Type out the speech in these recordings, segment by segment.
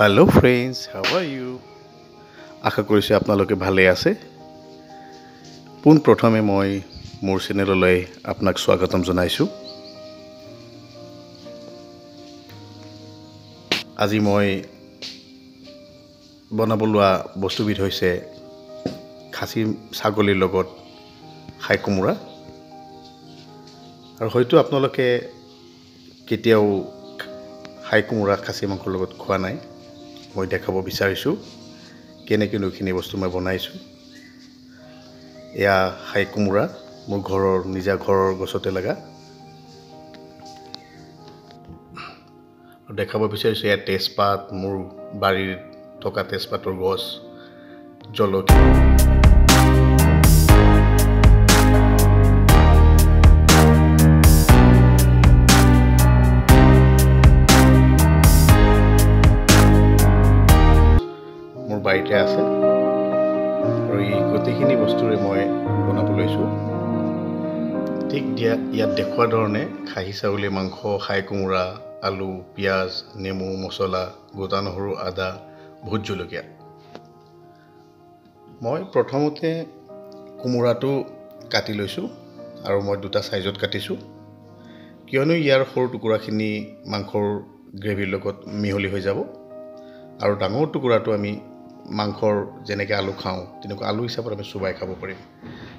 Hello' friends how are you আশা কৰিছোঁ আপোনালোকে ভালে আছে। পোনপ্ৰথমে মই মোৰ চেনেললৈ আপোনাক স্বাগতম জনাইছোঁ। আজি মই বনাব লোৱা বস্তুবিধ হৈছে খাচী ছাগলীৰ লগত খাই কোমোৰা। আৰু হয়তো আপোনালোকে কেতিয়াও খাই কোমোৰা খাচী মাংসৰ লগত খোৱা নাই। মই দেখাব বিচাৰিছোঁ। কেনেকৈনো এইখিনি বস্তু মই বনাইছোঁ। এয়া খাই কোমোৰা মোৰ ঘৰৰ নিজা ঘৰৰ গছতে লগা। দেখাব বিচাৰিছোঁ এয়া তেজপাত মোৰ বাৰীত থকা তেজপাতৰ গছ জলকীয়া। বাৰীতে আছে। আৰু এই গোটেইখিনি বস্তুৰে মই বনাব লৈছোঁ। ঠিক দিয়া ইয়াত দেখুওৱা ধৰণে খাহী ছাগলী মাংস খাই কোমোৰা আলু পিঁয়াজ নেমু মছলা গোটা নহৰু আদা ভোট জলকীয়া। মই প্ৰথমতে কোমোৰাটো কাটি লৈছোঁ আৰু মই দুটা ছাইজত কাটিছোঁ। কিয়নো ইয়াৰ সৰু টুকুৰাখিনি মাংসৰ গ্ৰেভীৰ লগত মিহলি হৈ যাব। আৰু ডাঙৰ টুকুৰাটো আমি মাংসৰ যেনেকৈ আলু খাওঁ তেনেকুৱা আলু হিচাপত আমি চোবাই খাব পাৰিম।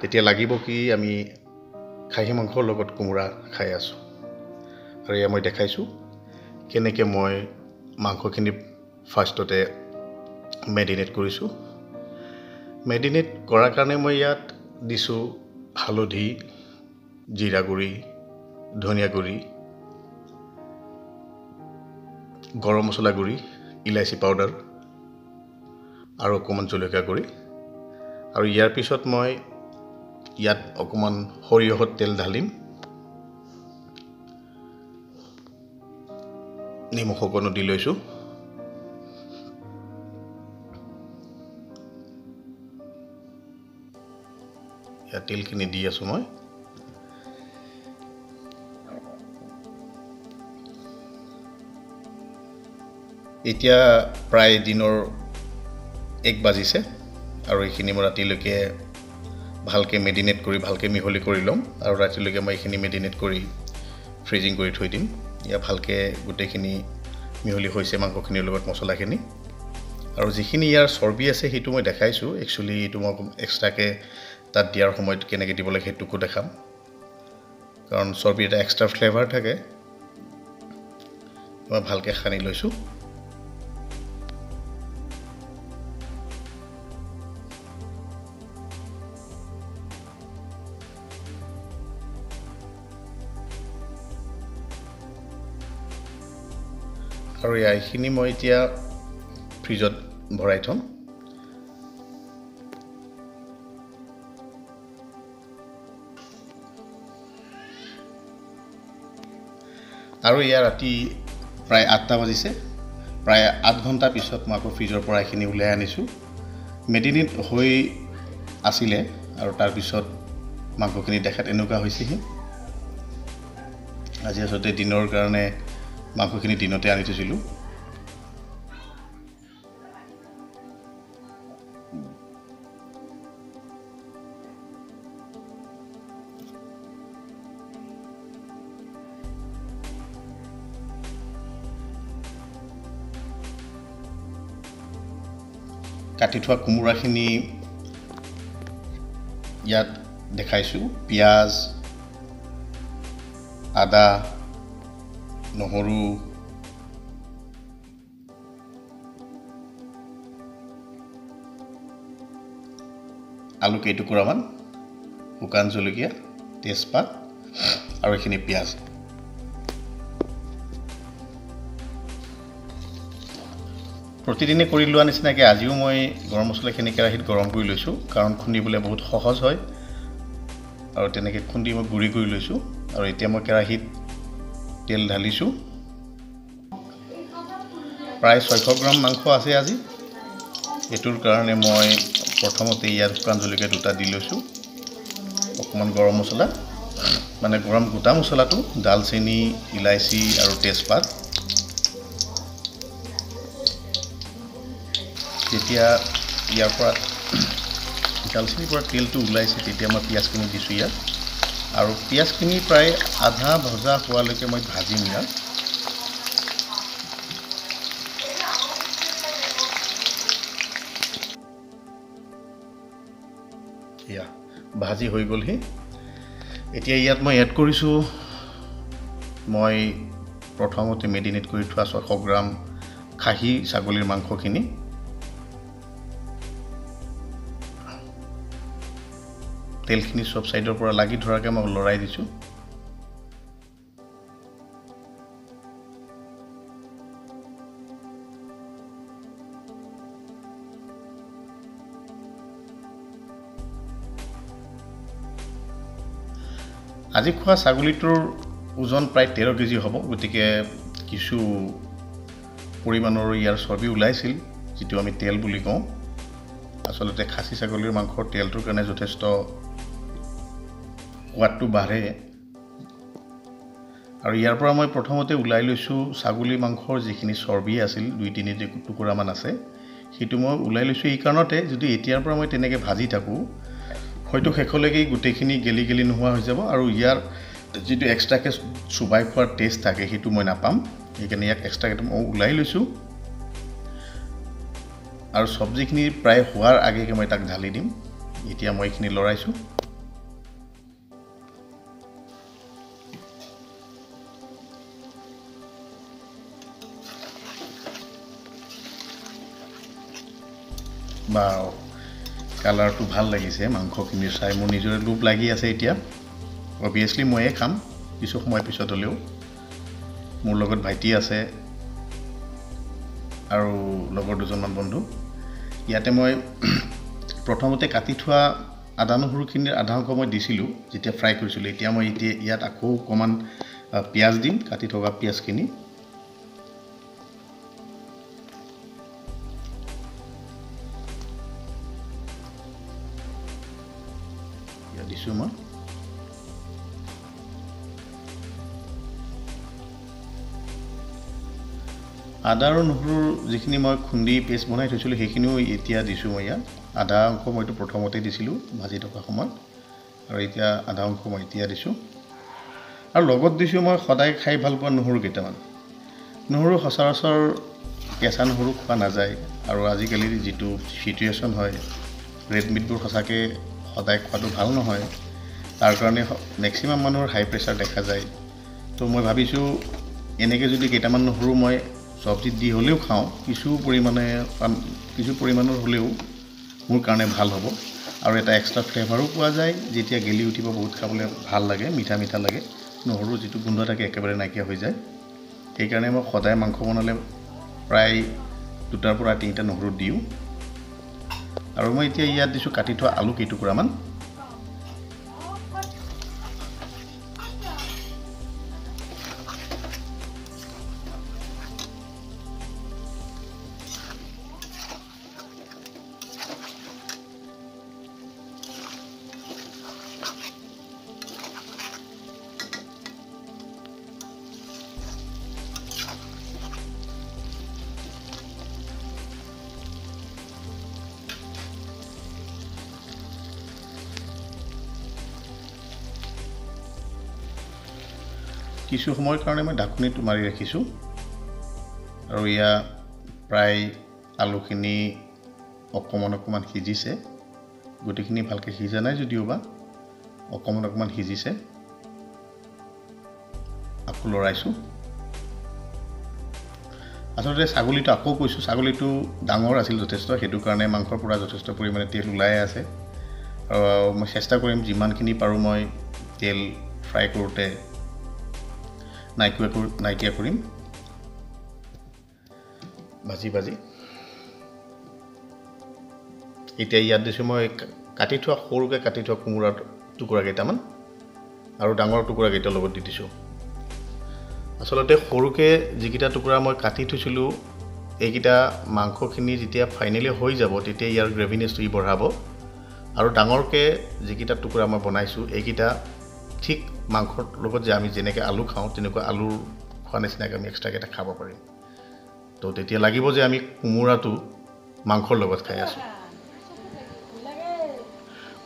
তেতিয়া লাগিব কি আমি খাহী মাংসৰ লগত কোমোৰা খাই আছোঁ। আৰু এয়া মই দেখাইছোঁ কেনেকৈ মই মাংসখিনি ফাৰ্ষ্টতে মেৰিনেট কৰিছোঁ। মেৰিনেট কৰাৰ কাৰণে মই ইয়াত দিছোঁ হালধি জিৰা গুড়ি ধনিয়া গুড়ি গৰম মছলা গুড়ি ইলাচি পাউডাৰ। আৰু অকণমান জলকীয়া গুড়ি। আৰু ইয়াৰ পিছত মই ইয়াত অকণমান সৰিয়হৰ তেল ঢালিম। নিমখ অকণো দি লৈছোঁ। ইয়াত তেলখিনি দি আছোঁ মই। এতিয়া প্ৰায় দিনৰ এক বাজিছে আৰু এইখিনি মই ৰাতিলৈকে ভালকৈ মেৰিনেট কৰি ভালকৈ মিহলি কৰি ল'ম আৰু ৰাতিলৈকে মই এইখিনি মেৰিনেট কৰি ফ্ৰিজিং কৰি থৈ দিম। ইয়াত ভালকৈ গোটেইখিনি মিহলি হৈছে মাংসখিনিৰ লগত মছলাখিনি। আৰু যিখিনি ইয়াৰ চৰ্বি আছে সেইটো মই দেখাইছোঁ। একচুৱেলি এইটো মই এক্সট্ৰাকৈ তাত দিয়াৰ সময়ত কেনেকৈ দিব লাগে সেইটোকো দেখাম। কাৰণ চৰ্বি এটা এক্সট্ৰা ফ্লেভাৰ থাকে। মই ভালকৈ সানি লৈছোঁ। আৰু এইখিনি মই এতিয়া ফ্ৰিজত ভৰাই থ'ম। আৰু এয়া ৰাতি প্ৰায় আঠটা বাজিছে। প্ৰায় আঠ ঘণ্টাৰ পিছত মই আকৌ ফ্ৰিজৰ পৰা এইখিনি উলিয়াই আনিছোঁ। মেৰিনেট হৈ আছিলে আৰু তাৰপিছত মাংসখিনি দেখাত এনেকুৱা হৈছেহি। আজি আচলতে দিনৰ কাৰণে মাংসখিনি দিনতে আনি থৈছিলোঁ। কাটি থোৱা কোমোৰাখিনি ইয়াত দেখাইছোঁ। পিঁয়াজ আদা নহৰু আলু কেইটুকুৰামান শুকান জলকীয়া তেজপাত আৰু এইখিনি পিঁয়াজ। প্ৰতিদিনে কৰি লোৱা নিচিনাকৈ আজিও মই গৰম মছলাখিনি কেৰাহীত গৰম কৰি লৈছোঁ কাৰণ খুন্দিবলৈ বহুত সহজ হয়। আৰু তেনেকৈ খুন্দি মই গুড়ি কৰি লৈছোঁ। আৰু এতিয়া মই কেৰাহীত তেল ঢালিছোঁ। প্ৰায় ছয়শ গ্ৰাম মাংস আছে আজি। এইটোৰ কাৰণে মই প্ৰথমতে ইয়াত শুকান জলকীয়া দুটা দি লৈছোঁ। অকণমান গৰম মছলা। মানে গৰম গোটা মছলাটো ডালচেনি ইলাচি আৰু তেজপাত। যেতিয়া ইয়াৰ পৰা দালচেনিৰ পৰা তেলটো ওলাইছে তেতিয়া মই পিঁয়াজখিনি দিছোঁ ইয়াত। আৰু পিঁয়াজখিনি প্ৰায় আধা ভজা হোৱালৈকে মই ভাজিম ইয়াত ভাজি হৈ গ'লহি। এতিয়া ইয়াত মই এড কৰিছোঁ মই প্ৰথমতে মেৰিনেট কৰি থোৱা ছশ গ্ৰাম খাহী ছাগলীৰ মাংসখিনি। তেলখিনি চব ছাইডৰ পৰা লাগি ধৰাকৈ মই লৰাই দিছোঁ। আজি খোৱা ছাগলীটোৰ ওজন প্ৰায় তেৰ কেজি হ'ব গতিকে কিছু পৰিমাণৰ ইয়াৰ চৰ্বি ওলাইছিল যিটো আমি তেল বুলি কওঁ। আচলতে খাচী ছাগলীৰ মাংসৰ তেলটোৰ কাৰণে যথেষ্ট সোৱাদটো বাঢ়ে। আৰু ইয়াৰ পৰা মই প্ৰথমতে ওলাই লৈছোঁ ছাগলী মাংসৰ যিখিনি চৰ্বি আছিল দুই তিনি টুকুৰামান আছে সেইটো মই ওলাই লৈছোঁ। এই কাৰণতে যদি এতিয়াৰ পৰা মই তেনেকৈ ভাজি থাকোঁ হয়তো শেষলৈকে গোটেইখিনি গেলি গেলি নোহোৱা হৈ যাব আৰু ইয়াৰ যিটো এক্সট্ৰাকৈ চুবাই খোৱাৰ টেষ্ট থাকে সেইটো মই নাপাম। সেইকাৰণে ইয়াক এক্সট্ৰাকৈ মই ওলাই লৈছোঁ। আৰু চব্জিখিনি প্ৰায় হোৱাৰ আগেকৈ মই তাক ঢালি দিম। এতিয়া মই এইখিনি লৰাইছোঁ। বা কালাৰটো ভাল লাগিছে মাংসখিনি চাই মোৰ নিজৰে লোভ লাগি আছে এতিয়া। অভিয়াছলি ময়ে খাম কিছু সময় পিছত হ'লেও। মোৰ লগত ভাইটি আছে আৰু লগৰ দুজনমান বন্ধু। ইয়াতে মই প্ৰথমতে কাটি থোৱা আদা নহৰুখিনিৰ আধা অংশ মই দিছিলোঁ যেতিয়া ফ্ৰাই কৰিছিলোঁ। এতিয়া মই এতিয়া ইয়াত আকৌ অকণমান পিঁয়াজ দিম কাটি থকা পিঁয়াজখিনি। দিছোঁ মই আদা আৰু নহৰুৰ যিখিনি মই খুন্দি পেষ্ট বনাই থৈছিলোঁ সেইখিনিও এতিয়া দিছোঁ মই ইয়াত আধা অংশ মইতো প্ৰথমতে দিছিলোঁ ভাজি থকা সময়ত আৰু এতিয়া আধা অংশ মই এতিয়া দিছোঁ আৰু লগত দিছোঁ মই সদায় খাই ভাল পোৱা নহৰু কেইটামান নহৰু সচৰাচৰ কেঁচা নহৰু খোৱা নাযায় আৰু আজিকালি যিটো চিটুৱেশ্যন হয় ৰেড মিটবোৰ সঁচাকৈ সদায় খোৱাটো ভাল নহয়। তাৰ কাৰণে মেক্সিমাম মানুহৰ হাই প্ৰেছাৰ দেখা যায়। তো মই ভাবিছোঁ এনেকৈ যদি কেইটামান নহৰু মই চব্জিত দি হ'লেও খাওঁ কিছু পৰিমাণে কিছু পৰিমাণৰ হ'লেও মোৰ কাৰণে ভাল হ'ব। আৰু এটা এক্সট্ৰা ফ্লেভাৰো পোৱা যায় যেতিয়া গেলি উঠিব বহুত খাবলৈ ভাল লাগে মিঠা মিঠা লাগে। নহৰু যিটো গোন্ধ থাকে একেবাৰে নাইকিয়া হৈ যায়। সেইকাৰণে মই সদায় মাংস বনালে প্ৰায় দুটাৰ পৰা তিনিটা নহৰু দিওঁ। আৰু মই এতিয়া ইয়াত দিছোঁ কাটি থোৱা আলু কেইটুকুৰামান। কিছু সময়ৰ কাৰণে মই ঢাকনিটো মাৰি ৰাখিছোঁ। আৰু এয়া প্ৰায় আলুখিনি অকণমান অকণমান সিজিছে। গোটেইখিনি ভালকৈ সিজা নাই যদিও বা অকণমান অকণমান সিজিছে। আকৌ লৰাইছোঁ। আচলতে ছাগলীটো আকৌ কৈছোঁ ছাগলীটো ডাঙৰ আছিল যথেষ্ট সেইটো কাৰণে মাংসৰ পৰা যথেষ্ট পৰিমাণে তেল ওলাই আছে। আৰু মই চেষ্টা কৰিম যিমানখিনি পাৰোঁ মই তেল ফ্ৰাই কৰোঁতে নাইকিয়া নাইকিয়া কৰিম। ভাজি ভাজি এতিয়া ইয়াত দিছোঁ মই কাটি থোৱা সৰুকৈ কাটি থোৱা কোমোৰা টুকুৰা কেইটামান আৰু ডাঙৰ টুকুৰা কেইটাৰ লগত দি দিছোঁ। আচলতে সৰুকৈ যিকেইটা টুকুৰা মই কাটি থৈছিলোঁ এইকেইটা মাংসখিনি যেতিয়া ফাইনেলি হৈ যাব তেতিয়া ইয়াৰ গ্ৰেভিনেছটো ই বঢ়াব। আৰু ডাঙৰকৈ যিকেইটা টুকুৰা মই বনাইছোঁ এইকেইটা ঠিক মাংসৰ লগত যে আমি যেনেকৈ আলু খাওঁ তেনেকুৱা আলুৰ খোৱা নিচিনাকৈ আমি এক্সট্ৰাকৈ এটা খাব পাৰিম। তো তেতিয়া লাগিব যে আমি কোমোৰাটো মাংসৰ লগত খাই আছোঁ।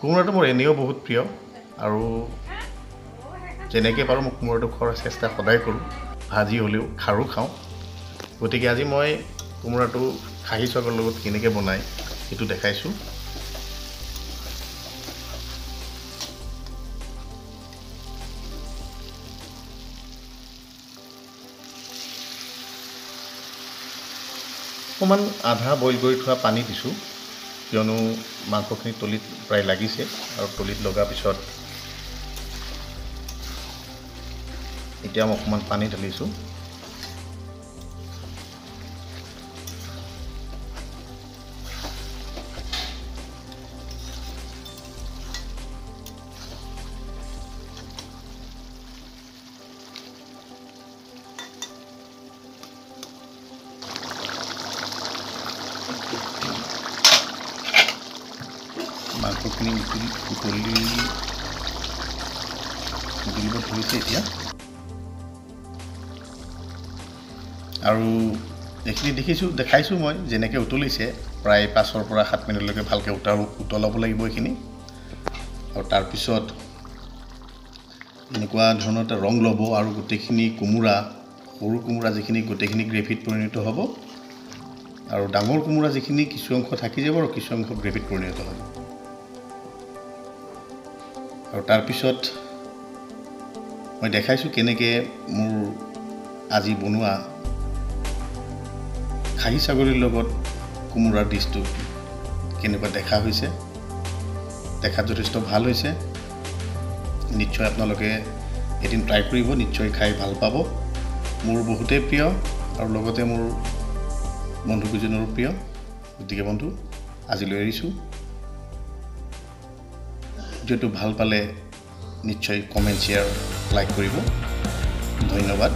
কোমোৰাটো মোৰ এনেও বহুত প্ৰিয় আৰু যেনেকৈ পাৰোঁ মই কোমোৰাটো খোৱাৰ চেষ্টা সদায় কৰোঁ। ভাজি হ'লেও খাৰো খাওঁ। গতিকে আজি মই কোমোৰাটো খাহী চাগৰ লগত কেনেকৈ বনায় সেইটো দেখাইছোঁ। অকণমান আধা বইল কৰি থোৱা পানী দিছোঁ কিয়নো মাংসখিনি তলিত প্ৰায় লাগিছে আৰু তলিত লগাৰ পিছত এতিয়া মই অকণমান পানী ঢালিছোঁ। মাংসখিনি উতলি উতলি উতলিব ধৰিছে এতিয়া। আৰু এইখিনি দেখিছোঁ দেখাইছোঁ মই যেনেকৈ উতলিছে প্ৰায় পাঁচৰ পৰা সাত মিনিটলৈকে ভালকৈ উতল উতলাব লাগিব এইখিনি। আৰু তাৰপিছত এনেকুৱা ধৰণৰ এটা ৰং ল'ব আৰু গোটেইখিনি কোমোৰা সৰু কোমোৰা যিখিনি গোটেইখিনি গ্ৰেভিত পৰিণত হ'ব। আৰু ডাঙৰ কোমোৰা যিখিনি কিছু অংশ থাকি যাব আৰু কিছু অংশ গ্ৰেভিত পৰিণত হ'ব। আৰু তাৰপিছত মই দেখাইছোঁ কেনেকৈ মোৰ আজি বনোৱা খাহী ছাগলীৰ লগত কোমোৰাৰ ডিছটো কেনেকুৱা দেখা হৈছে দেখাত যথেষ্ট ভাল হৈছে। নিশ্চয় আপোনালোকে এদিন ট্ৰাই কৰিব নিশ্চয় খাই ভাল পাব। মোৰ বহুতেই প্ৰিয় আৰু লগতে মোৰ বন্ধুকেইজনৰো প্ৰিয়। গতিকে বন্ধু আজিলৈ এৰিছোঁ। ভিডিঅ'টো ভাল পালে নিশ্চয় কমেণ্ট শ্বেয়াৰ লাইক কৰিব। ধন্যবাদ।